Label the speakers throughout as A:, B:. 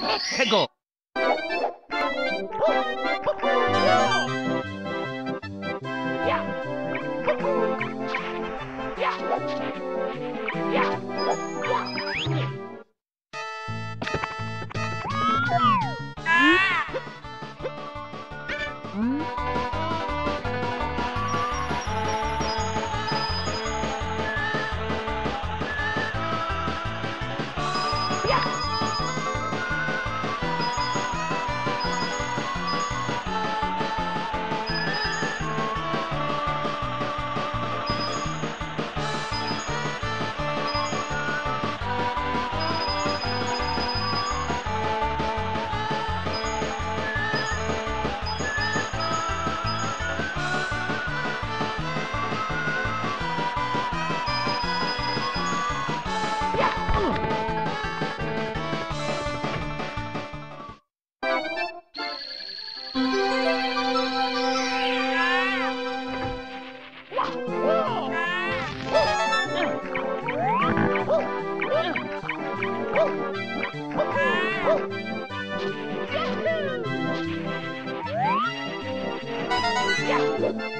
A: 开狗。Yeah.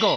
A: go.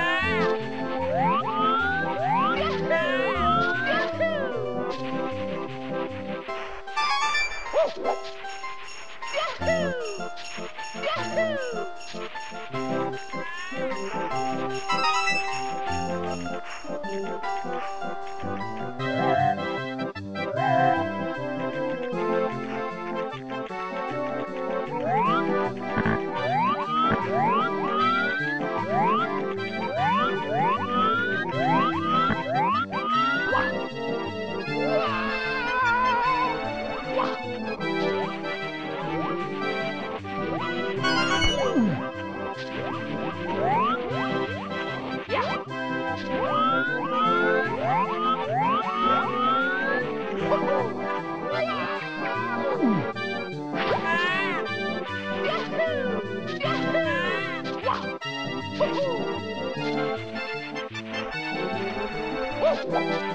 A: Thank you.